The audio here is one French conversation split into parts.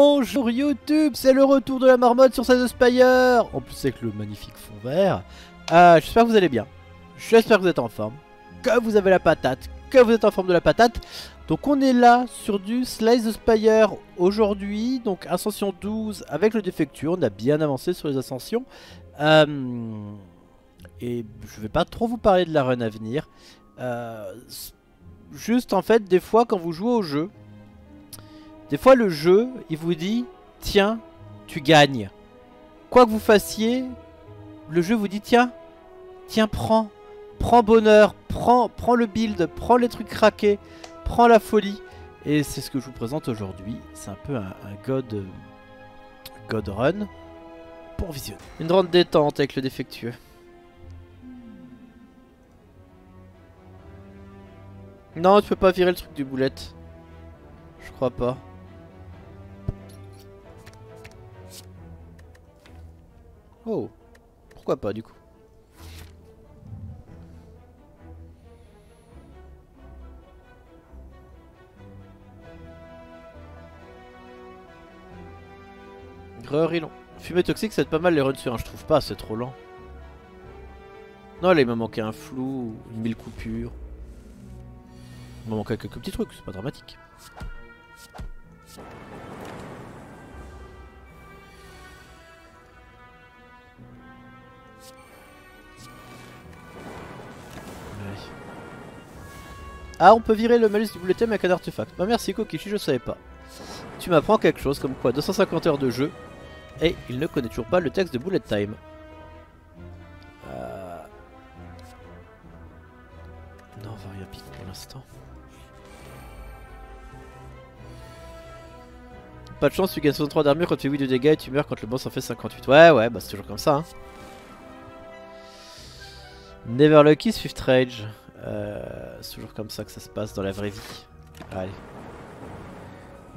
Bonjour YouTube, c'est le retour de la marmotte sur Side Spire En plus avec le magnifique fond vert. Euh, J'espère que vous allez bien. J'espère que vous êtes en forme. Que vous avez la patate. Que vous êtes en forme de la patate. Donc on est là sur du Slice the Spire aujourd'hui. Donc Ascension 12 avec le défectueux. On a bien avancé sur les ascensions. Euh, et je vais pas trop vous parler de la run à venir. Euh, juste en fait des fois quand vous jouez au jeu des fois le jeu il vous dit tiens tu gagnes. Quoi que vous fassiez le jeu vous dit tiens tiens prends. Prends bonheur prends, prends le build prends les trucs craqués prends la folie. Et c'est ce que je vous présente aujourd'hui. C'est un peu un, un god god run pour visionner. Une grande détente avec le défectueux. Non, tu peux pas virer le truc du boulette. Je crois pas. Oh. Pourquoi pas du coup long. Fumée toxique, c'est pas mal les runs sur je trouve pas, c'est trop lent. Non, là il m'a manqué un flou, une mille coupures. Il me manque quelques petits trucs, c'est pas dramatique. Ah, on peut virer le malus du bulletin avec un artefact. Bah merci Kokishi, je savais pas. Tu m'apprends quelque chose, comme quoi 250 heures de jeu, et il ne connaît toujours pas le texte de Bullet Time. Euh... Non, on va rien piquer pour l'instant. Pas de chance, tu gagnes 63 d'armure quand tu fais 8 de dégâts et tu meurs quand le boss en fait 58. Ouais, ouais, bah c'est toujours comme ça. Hein. Never Lucky, Swift Rage. Euh, c'est toujours comme ça que ça se passe dans la vraie vie. Allez.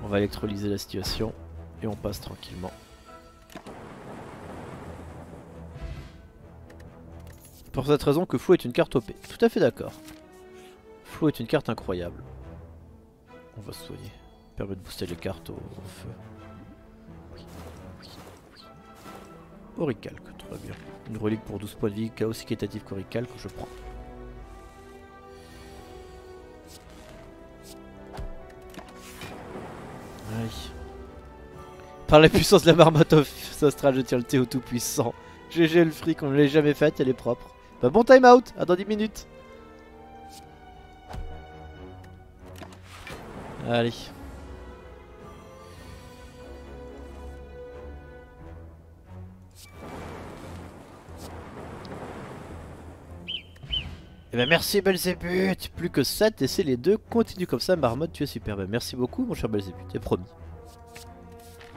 On va électrolyser la situation et on passe tranquillement. Pour cette raison que Flou est une carte OP. Tout à fait d'accord. Flou est une carte incroyable. On va se soigner permet de booster les cartes au, feu. Oui. Oricalque, très bien. Une relique pour 12 points de vie, chaos équitatif qu'Oricalque, je prends. Par la puissance de la marmotte astrale, je tiens le thé au tout puissant. GG le fric, on ne l'a jamais fait, elle est propre. Bah bon time out, à dans 10 minutes. Allez. Eh ben merci Belzébuth Plus que 7 et c'est les deux. Continue comme ça, Marmotte, tu es super. Ben merci beaucoup mon cher Belzébuth, c'est promis.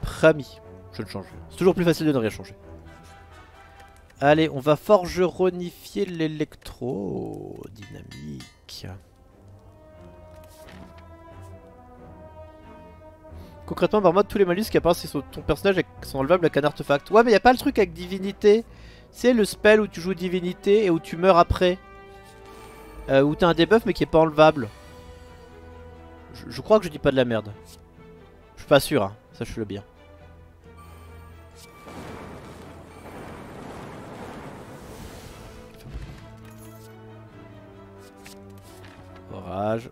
Promis. Je ne change rien. C'est toujours plus facile de ne rien changer. Allez, on va forgeronifier l'électro dynamique. Concrètement, Marmotte, tous les malus qui apparaissent sur ton personnage sont enlevables avec un artefact. Ouais, mais y a pas le truc avec divinité. C'est le spell où tu joues divinité et où tu meurs après. Euh, où t'as un debuff mais qui est pas enlevable. Je, crois que je dis pas de la merde. Je suis pas sûr, hein. sache-le bien. Orage.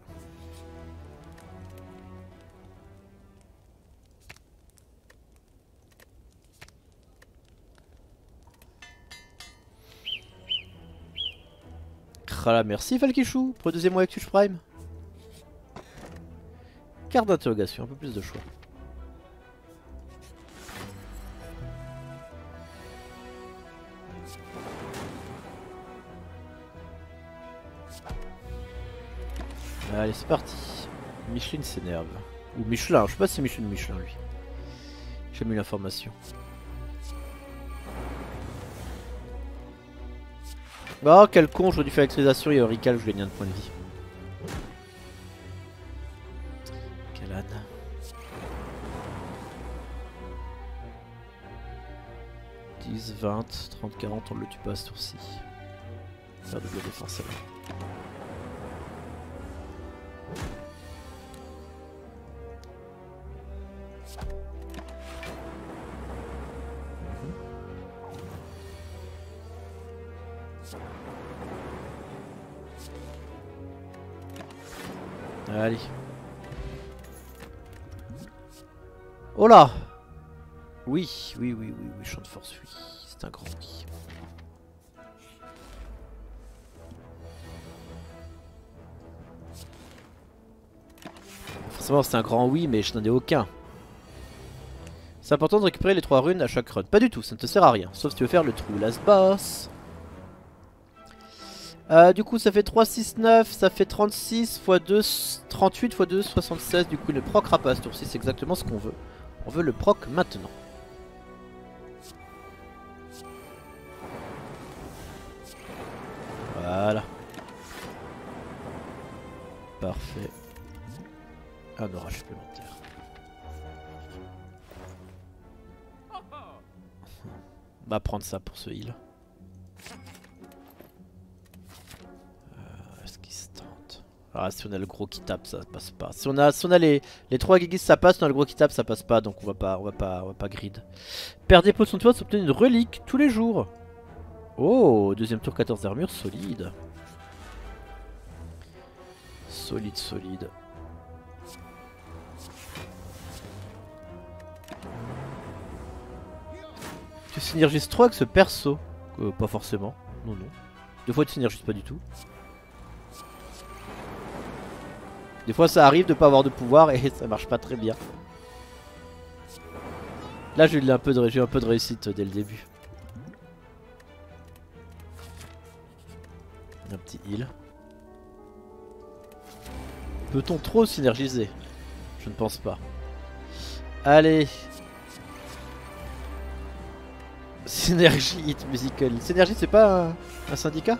Merci Falkichou pour le deuxième mois avec Tush Prime. Carte d'interrogation, un peu plus de choix. Allez, c'est parti. Micheline s'énerve. Ou Michelin, je sais pas si c'est Michelin Michelin lui. J'ai mis l'information. Oh quel con, j'aurais dû faire électrisation et Aurical, je gagne un de points de vie. Quel âne. « 10, 20, 30, 40, on le tue pas à ce tour-ci. Faire Oh là Oui, oui, oui, oui, oui, champ de force, oui. C'est un grand oui. Forcément, c'est un grand oui, mais je n'en ai aucun. C'est important de récupérer les trois runes à chaque run. Pas du tout, ça ne te sert à rien. Sauf si tu veux faire le trou last boss. Euh, du coup, ça fait 3, 6, 9, ça fait 36 x 2, 38 x 2, 76. Du coup, ne procra pas ce tour-ci, c'est exactement ce qu'on veut. On veut le proc maintenant. Voilà. Parfait. Un orage supplémentaire. On va prendre ça pour ce heal. Si on a le gros qui tape ça passe pas. Si on a, si on a les, les 3 gigis ça passe, si on a le gros qui tape ça passe pas donc on va pas on va pas on va pas grid. Perdre des potions de toit, obtenir une relique tous les jours. Oh, deuxième tour 14 d'armure, solide. Solide, solide. Tu synergises trop avec ce perso euh, Pas forcément. Non, non. Des fois, tu synergises pas du tout. Des fois, ça arrive de pas avoir de pouvoir et ça marche pas très bien. Là, j'ai eu un peu de, un peu de réussite dès le début. Un petit heal. Peut-on trop synergiser? Je ne pense pas. Allez. Synergie Hit Musical. Synergie, c'est pas un, un syndicat?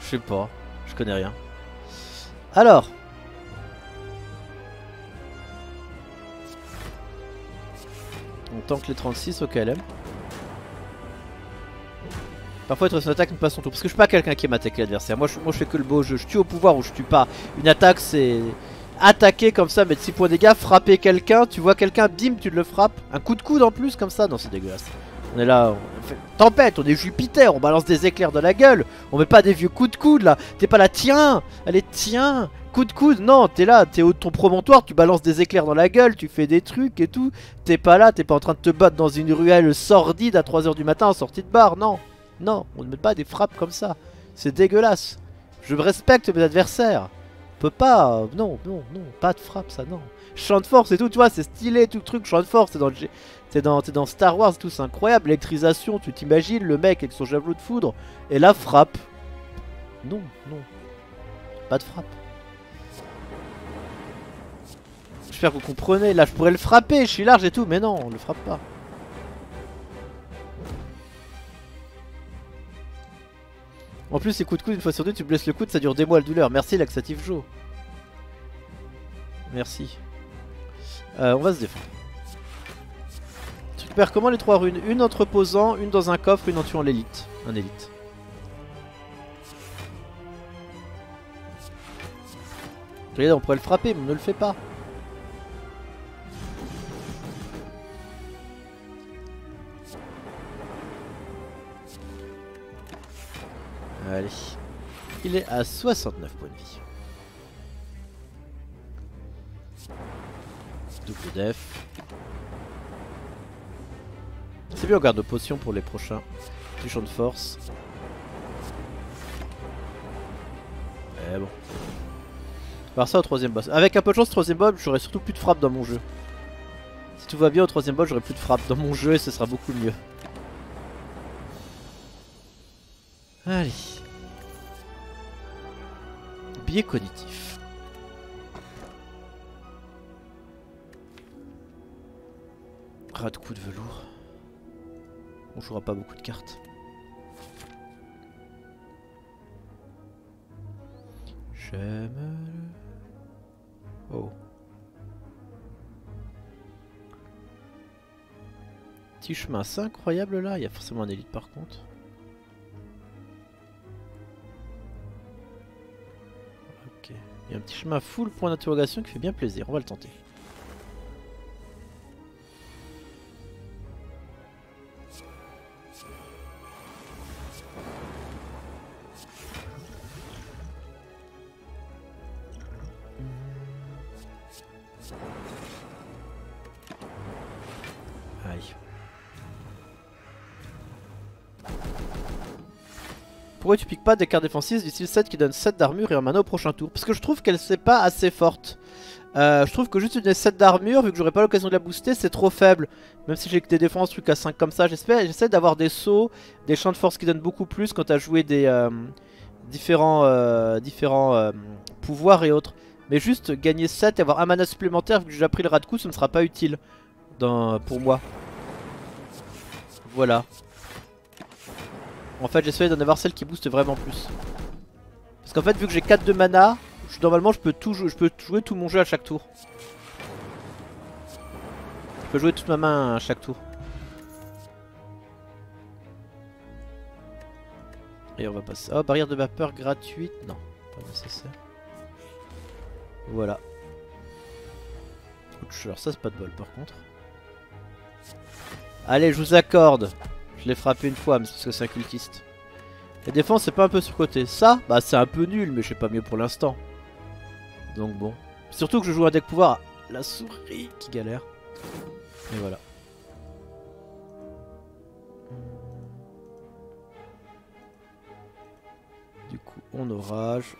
Je sais pas. Je connais rien. Alors. On tank les 36 au KLM. Parfois être son attaque ne passe son tour. Parce que je suis pas quelqu'un qui aime l'adversaire. Moi, je, moi je fais que le beau jeu. Je tue au pouvoir ou je tue pas. Une attaque c'est attaquer comme ça, mettre 6 points de dégâts, frapper quelqu'un. Tu vois quelqu'un, bim, tu le frappes. Un coup de coude en plus comme ça. Non, c'est dégueulasse. On est là, on fait tempête, on est Jupiter, on balance des éclairs dans la gueule. On met pas des vieux coups de coude là. T'es pas là, tiens, allez, tiens, coup de coude. Non, t'es là, t'es haut de ton promontoire, tu balances des éclairs dans la gueule, tu fais des trucs et tout. T'es pas là, t'es pas en train de te battre dans une ruelle sordide à 3h du matin en sortie de bar. Non, non, on ne met pas des frappes comme ça. C'est dégueulasse. Je respecte mes adversaires. On peut pas, euh, non, non, non, pas de frappe ça, non. Champ de force et tout, tu vois, c'est stylé, tout le truc, champ de force, c'est dans le T'es dans, dans, Star Wars, tout c'est incroyable. Électrisation, tu t'imagines le mec avec son javelot de foudre et la frappe. Non, non. Pas de frappe. J'espère que vous comprenez. Là, je pourrais le frapper, je suis large et tout, mais non, on le frappe pas. En plus, ces coups de coude, une fois sur deux, tu blesses le coude, ça dure des mois la douleur. Merci, laxatif Joe. Merci. Euh, on va se défendre. Tu récupères comment les trois runes? Une en te reposant, une dans un coffre, une en tuant l'élite. Un élite. Regarde, on pourrait le frapper, mais on ne le fait pas. Allez. Il est à 69 points de vie. Double def. C'est bien, on garde nos potions pour les prochains. Du de force. Eh bon. Par ça au troisième boss. Avec un peu de chance, troisième boss, j'aurai surtout plus de frappe dans mon jeu. Si tout va bien au troisième boss, j'aurai plus de frappe dans mon jeu et ce sera beaucoup mieux. Allez. Cognitif. Ras de coup de velours. On jouera pas beaucoup de cartes. J'aime... Oh. Petit chemin, c'est incroyable là, il y a forcément un élite par contre. Il y a un petit chemin full point d'interrogation qui fait bien plaisir, on va le tenter. Pourquoi tu piques pas des cartes défensives du style 7 qui donne 7 d'armure et un mana au prochain tour? Parce que je trouve qu'elle c'est pas assez forte. Euh, je trouve que juste une 7 d'armure, vu que j'aurais pas l'occasion de la booster, c'est trop faible. Même si j'ai que des défenses, trucs à 5 comme ça. J'essaie d'avoir des sauts, des champs de force qui donnent beaucoup plus quand t'as joué des euh, différents, euh, différents pouvoirs et autres. Mais juste gagner 7 et avoir un mana supplémentaire, vu que j'ai déjà pris le rat de coup, ça ne sera pas utile pour moi. Voilà. En fait, j'essaie d'en avoir celle qui booste vraiment plus. Parce qu'en fait, vu que j'ai 4 de mana, normalement je peux, je peux jouer tout mon jeu à chaque tour. Je peux jouer toute ma main à chaque tour. Et on va passer. Oh, barrière de vapeur gratuite. Non, pas nécessaire. Voilà. Alors ça c'est pas de bol par contre. Allez, je vous accorde. Je l'ai frappé une fois, mais c'est parce que c'est un cultiste. La défense, c'est pas un peu surcoté. Ça, bah c'est un peu nul, mais je sais pas mieux pour l'instant. Donc bon. Surtout que je joue un deck pouvoir la souris qui galère. Et voilà. Du coup, on orage,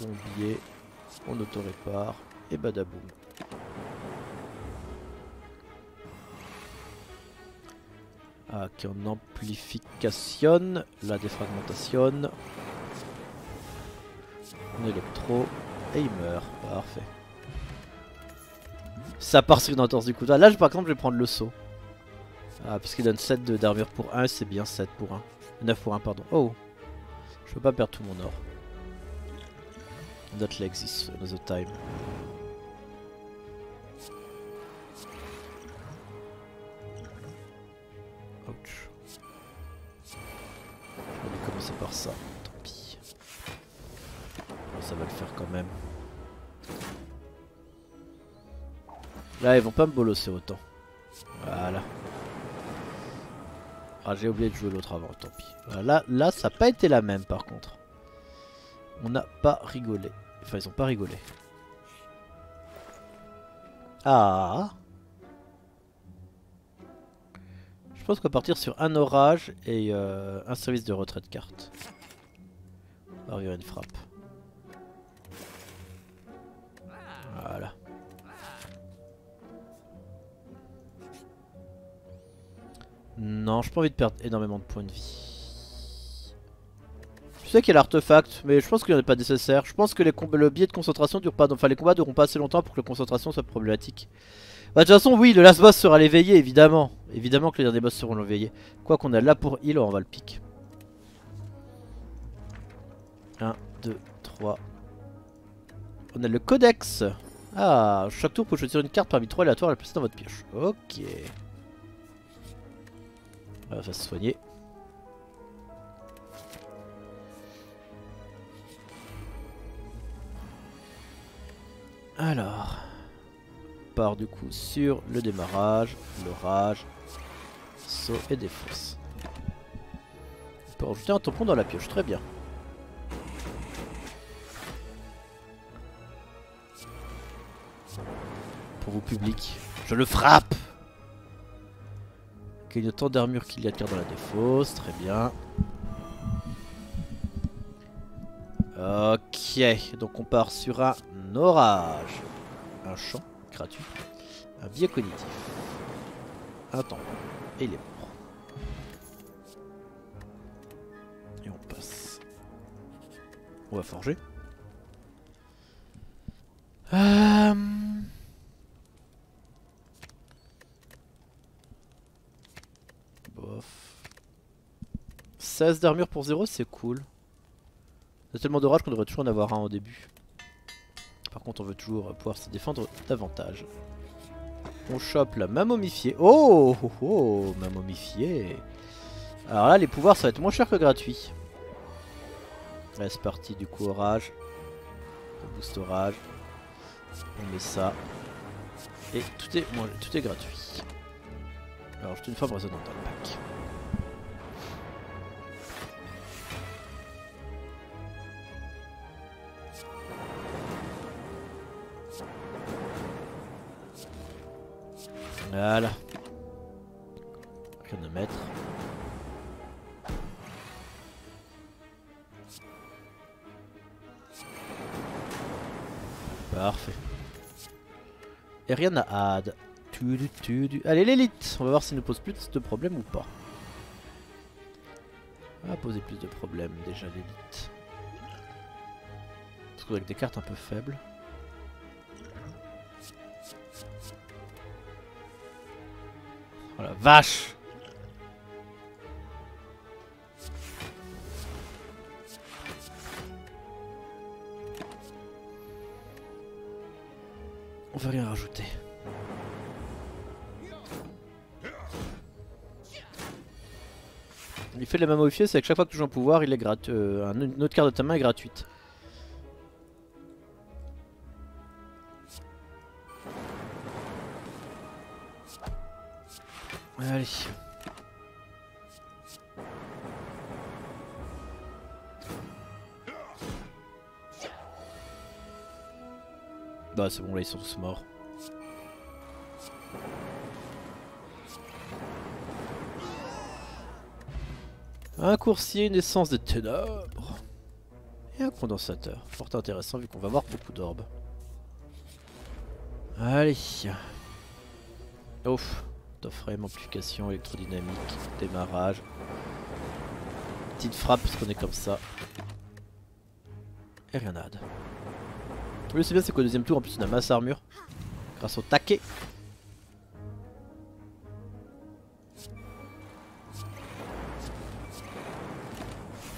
on biais, on auto-répare, et badaboum. Ah, qui en amplification, la défragmentation. On électro, et il meurt. Parfait. Ça part sur une entorse du coup. Là, par exemple, je vais prendre le saut. Ah, parce qu'il donne 7 d'armure pour 1, c'est bien 7 pour 1. 9 pour 1, pardon. Oh Je peux pas perdre tout mon or. Not like this another time. Là, ils vont pas me bolosser autant. Voilà. Ah, j'ai oublié de jouer l'autre avant, tant pis. Là, là, ça n'a pas été la même par contre. On n'a pas rigolé. Enfin, ils ont pas rigolé. Ah Je pense qu'on va partir sur un orage et euh, un service de retrait de carte. Arriver une frappe. Voilà. Non, j'ai pas envie de perdre énormément de points de vie. Je sais qu'il y a l'artefact, mais je pense qu'il n'y en a pas nécessaire. Je pense que les le biais de concentration dure pas. Enfin, les combats dureront pas assez longtemps pour que la concentration soit problématique. Bah, de toute façon, oui, le last boss sera l'éveillé, évidemment. Évidemment que les derniers boss seront l'éveillé. Quoi qu'on a là pour heal, on va le pique. 1, 2, 3. On a le codex. Ah, chaque tour, pouvez choisir une carte parmi trois aléatoires à la placer dans votre pioche. Ok. On va se soigner. Alors, on part du coup sur le démarrage, l'orage, saut et défausse. On peut rajouter un tampon dans la pioche, très bien. Pour vous public, je le frappe d'armure qu'il y a de cartes dans la défausse, très bien. Ok, donc on part sur un orage, un champ gratuit, un biais cognitif, un temps, et il est mort. Et on passe. On va forger. Euh... 16 d'armure pour 0, c'est cool. Il y a tellement de rage qu'on devrait toujours en avoir un au début. Par contre, on veut toujours pouvoir se défendre davantage. On chope la main momifiée. Oh, oh, oh, main momifiée. Alors là, les pouvoirs, ça va être moins cher que gratuit. Là, c'est parti, du coup, orage. Boost orage. On met ça. Et tout est, tout est gratuit. Alors, je une forme résonante dans le pack. Et rien à add. Allez l'élite On va voir s'il nous pose plus de problèmes ou pas. On va poser plus de problèmes déjà l'élite. Parce avec des cartes un peu faibles. Oh la vache On va rien rajouter. Fait de la main c'est que chaque fois que tu joues un pouvoir, il est gratuit. Euh, une autre carte de ta main est gratuite. Allez. Bah c'est bon là ils sont tous morts. Un coursier, une essence de ténèbres. Et un condensateur. Fort intéressant vu qu'on va avoir beaucoup d'orbes. Allez. Ouf. Frame, amplification, électrodynamique, démarrage. Petite frappe parce qu'on est comme ça. Et rien n'a. Le c'est bien c'est qu'au deuxième tour en plus on a masse armure. Grâce au taquet.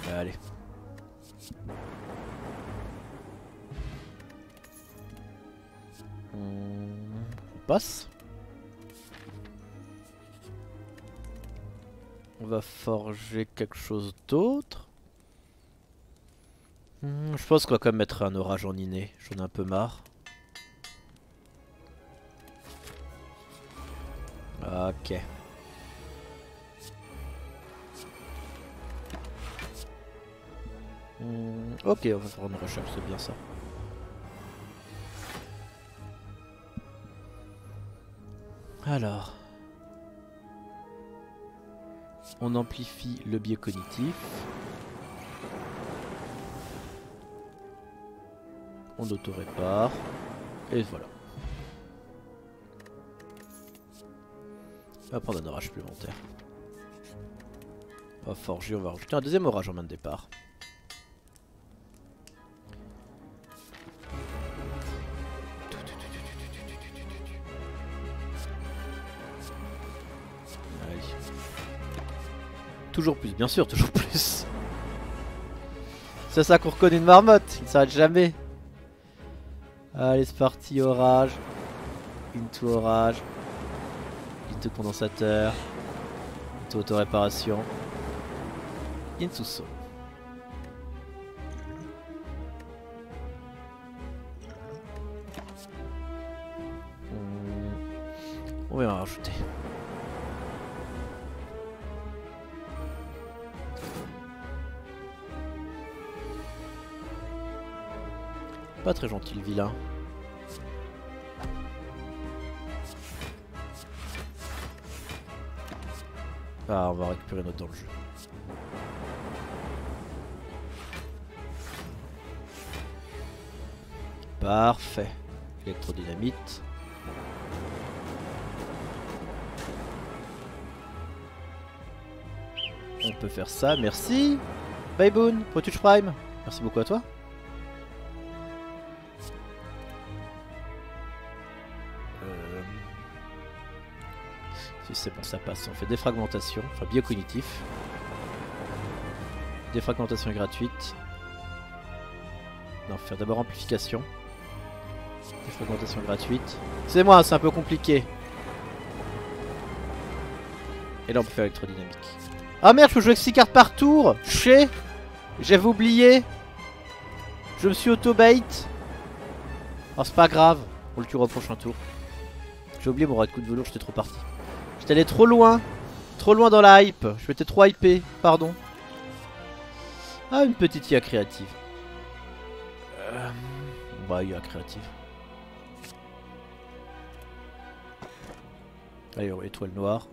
Allez. On passe. On va forger quelque chose d'autre. Hmm, je pense qu'on va quand même mettre un orage en inné. J'en ai un peu marre. Ok. Hmm, ok, on va faire une recherche, c'est bien ça. Alors. On amplifie le biais cognitif. On auto-répare. Et voilà. On va prendre un orage supplémentaire. On va forger, on va rajouter un deuxième orage en main de départ. Toujours plus, bien sûr, toujours plus. C'est ça qu'on reconnaît une marmotte, il ne s'arrête jamais. Allez, c'est parti, orage. Into orage. Into condensateur. Into auto-réparation. Into saut. On va en rajouter. Pas très gentil le vilain. Ah, on va récupérer notre dans le jeu. Parfait. Électrodynamite. On peut faire ça, merci. Bye Boon, Protuge Prime. Merci beaucoup à toi. C'est bon, ça passe. On fait défragmentation, enfin biocognitif. Défragmentation gratuite. Non, faire d'abord amplification. Défragmentation gratuite. C'est moi, c'est un peu compliqué. Et là on peut faire électrodynamique. Ah merde, je peux jouer avec 6 cartes par tour Chez J'avais oublié Je me suis auto-bait Oh c'est pas grave, on le tuera au prochain tour. J'ai oublié mon raid coup de velours, j'étais trop parti. J'étais allé trop loin. Trop loin dans la hype. Je m'étais trop hypé. Pardon. Ah, une petite IA créative. Euh... Bah, IA créative. Allez, étoile noire.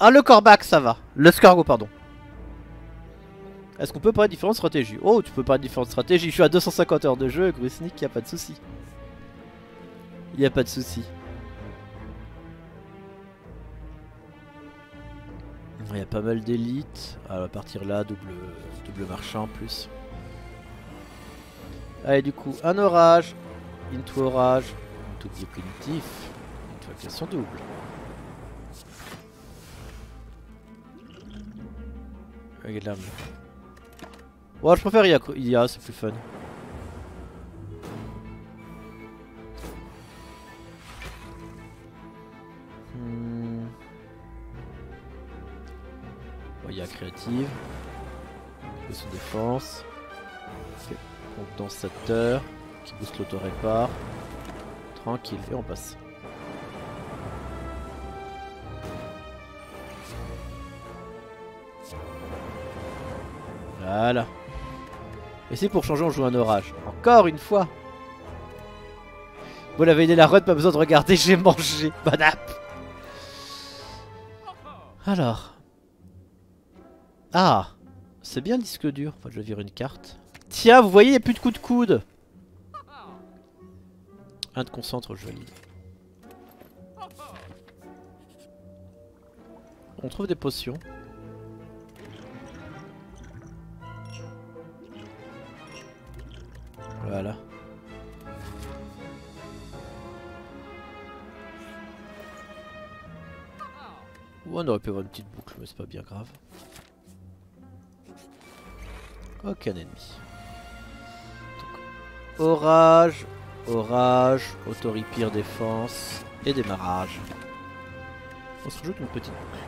Ah, le corbac, ça va. Le scargo, pardon. Est-ce qu'on peut parler de différentes stratégies? Oh, tu peux parler de différentes stratégies. Je suis à 250 heures de jeu, Grusnik, y a pas de souci. Y a pas de souci. Il y a pas mal d'élites. À partir là, double, double marchand en plus. Allez, du coup, un orage. Into orage. Est primitif. Une question double. Regarde là. Ouais, je préfère IA, IA c'est plus fun. Créative. Son défense. Condensateur. Qui booste l'auto-répar. Tranquille, et on passe. Voilà. Et c'est pour changer, on joue un orage. Encore une fois Vous l'avez aidé la run, pas besoin de regarder, j'ai mangé. Banap Alors. Ah C'est bien le disque dur. Enfin, je vais virer une carte. Tiens, vous voyez, il n'y a plus de coups de coude. Un de concentre, joli. On trouve des potions. Voilà. on aurait pu avoir une petite boucle, mais c'est pas bien grave. Aucun ennemi. orage, orage, autoripire défense et démarrage. On se rajoute une petite boucle.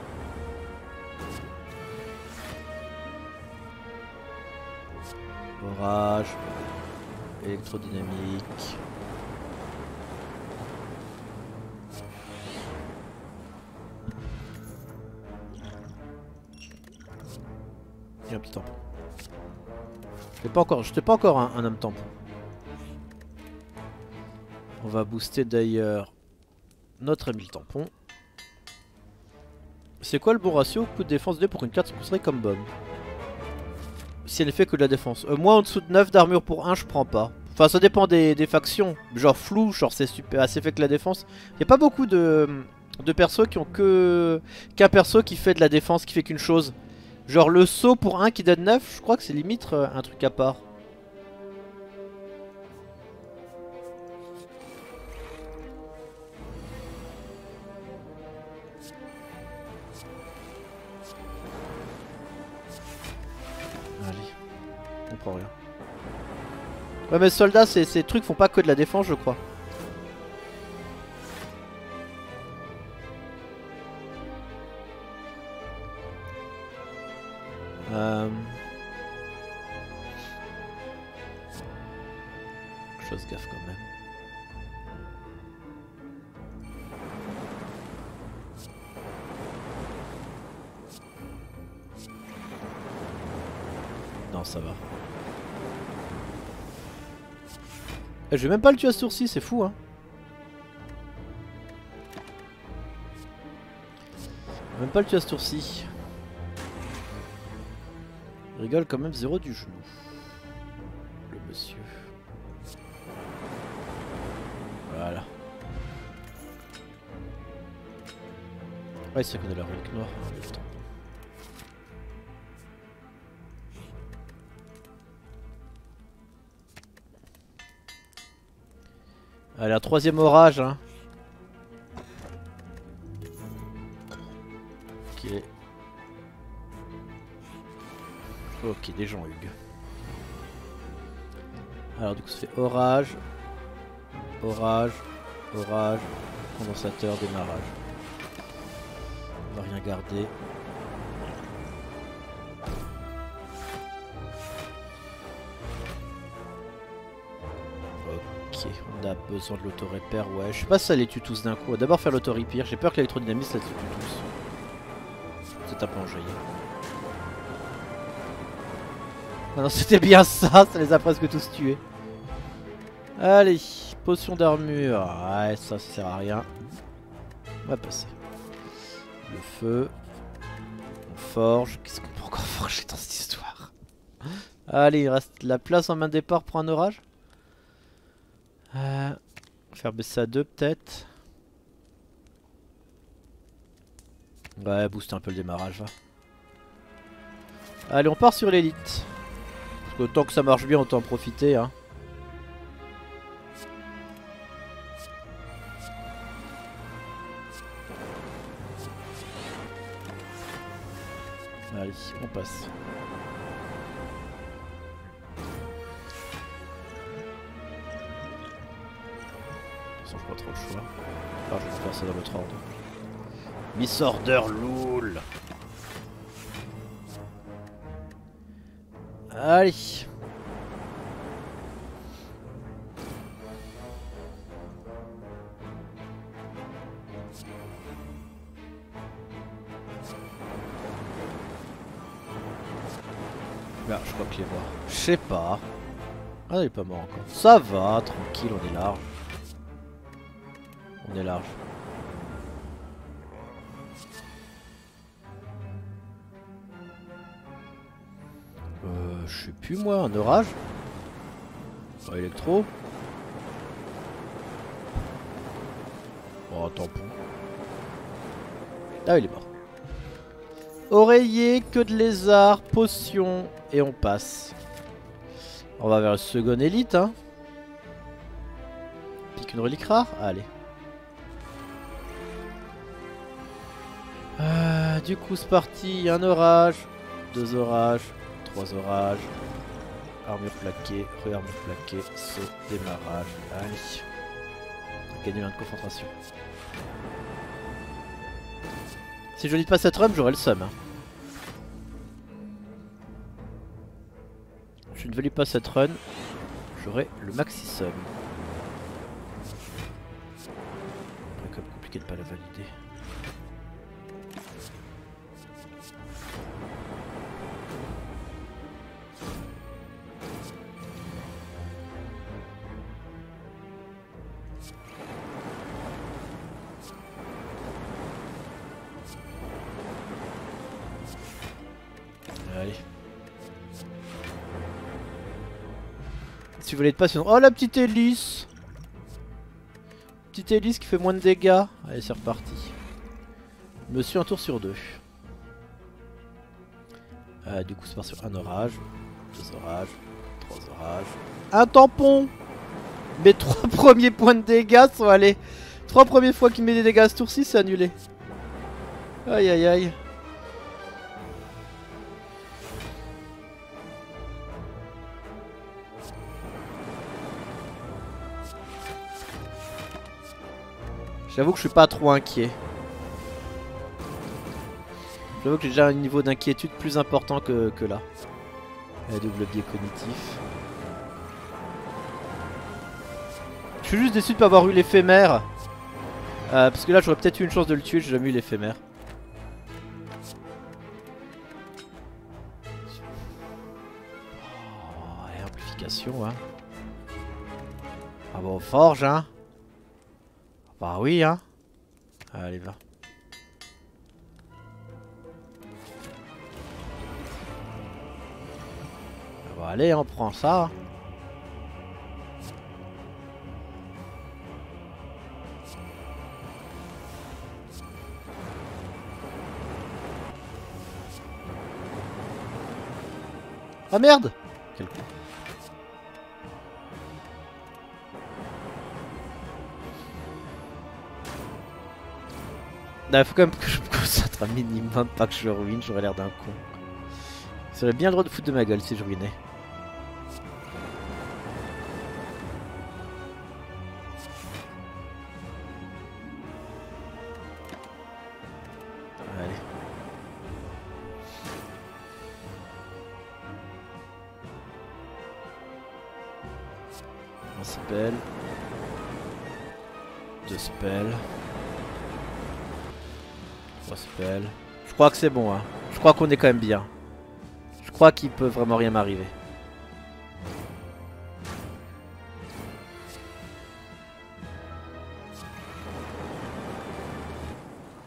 Orage, électrodynamique. Et un petit tampon. Je pas encore, je pas encore un, homme tampon. On va booster d'ailleurs notre ami le tampon. C'est quoi le bon ratio Coup de défense 2 pour une carte considérée comme bombe si elle fait que de la défense. Euh, moi en dessous de 9 d'armure pour 1 je prends pas. Enfin ça dépend des, factions. Genre flou, genre c'est super assez fait que la défense. Il a pas beaucoup de, de persos qui ont que qu'un perso qui fait de la défense, qui fait qu'une chose. Genre le saut pour 1 qui donne 9, je crois que c'est limite euh, un truc à part. rien. Ouais mais soldats ces, ces trucs font pas que de la défense je crois. Je vais même pas le tuer à sourcil, c'est fou hein. Même pas le tuer à sourcil. Il rigole quand même zéro du genou. Le monsieur. Voilà. Ouais, c'est qu'on a la relique noire. Allez, un troisième orage. Hein. Ok. Ok, des gens Hugues. Alors du coup ça fait orage, orage, orage, condensateur, démarrage. On va rien garder. On a besoin de l'auto-repère, ouais. Je sais pas si ça les tue tous d'un coup. On d'abord faire l'auto-repair. J'ai peur que l'électrodynamisme les tue tous. C'est un peu enjaillé. Ah non, c'était bien ça, ça les a presque tous tués. Allez, potion d'armure. Ouais, ça, ça sert à rien. On va passer. Le feu. forge. Qu'est-ce qu'on peut encore forger dans cette histoire? Allez, il reste la place en main de départ pour un orage? Euh, faire baisser à 2 peut-être. Ouais, booster un peu le démarrage, va. Allez, on part sur l'élite. Parce que tant que ça marche bien, autant en profiter, hein. Allez, on passe. Ah, je vais faire ça dans l'autre ordre. Miss Order Loul Allez Là, je crois qu'il est mort. Je sais pas. Ah, il est pas mort encore. Ça va, tranquille, on est large. Large. Euh, je sais plus moi, un orage? Pas électro? Oh, un tampon. Ah, il est mort. Oreiller, que de lézard, potion, et on passe. On va vers le second élite, hein. Pique une relique rare? Allez. Du coup, c'est parti. Un orage, deux orages, trois orages. Armure plaquée, re-armure plaquée, saut, démarrage. Allez. Gagné un de concentration. Si je lis pas cette run, j'aurai le seum. Hein. Je ne valide pas cette run, j'aurai le maxi sum. C'est quand compliqué de pas la valider. Sinon... Oh la petite hélice Petite hélice qui fait moins de dégâts. Allez c'est reparti. Monsieur un tour sur deux. Euh, du coup c'est parti sur un orage. Deux orages. Trois orages. Un tampon Mes trois premiers points de dégâts sont allés. Trois premières fois qu'il met des dégâts à ce tour-ci c'est annulé. Aïe aïe aïe. J'avoue que je suis pas trop inquiet. J'avoue que j'ai déjà un niveau d'inquiétude plus important que, que là. Double biais cognitif. Je suis juste déçu de pas avoir eu l'éphémère. Euh, parce que là j'aurais peut-être eu une chance de le tuer, j'ai jamais eu l'éphémère. Oh, amplification hein. Ah bon, forge hein. Bah oui, hein. Allez, va. Bon, allez, on prend ça. Ah merde Quel coup Il faut quand même que je me concentre un minimum, pas que je ruine, j'aurais l'air d'un con. J'aurais bien le droit de foutre de ma gueule si je ruinais. Allez. Un spell. Deux spells. Je crois que c'est bon. Hein. Je crois qu'on est quand même bien. Je crois qu'il peut vraiment rien m'arriver.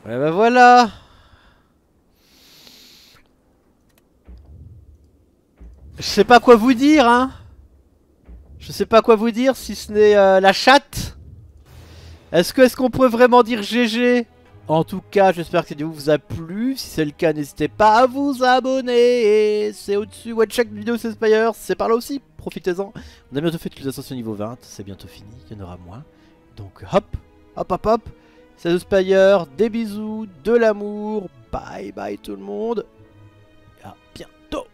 Ouais bah voilà Je sais pas quoi vous dire hein Je sais pas quoi vous dire si ce n'est euh, la chatte Est-ce que est-ce qu'on peut vraiment dire GG en tout cas, j'espère que cette vidéo vous a plu. Si c'est le cas, n'hésitez pas à vous abonner. C'est au-dessus. Watch chaque vidéo, c'est Spire. C'est par là aussi. Profitez-en. On a bientôt fait toutes les ascensions niveau 20. C'est bientôt fini. Il y en aura moins. Donc hop, hop, hop, hop. C'est Spire. Des bisous, de l'amour. Bye bye tout le monde. À bientôt.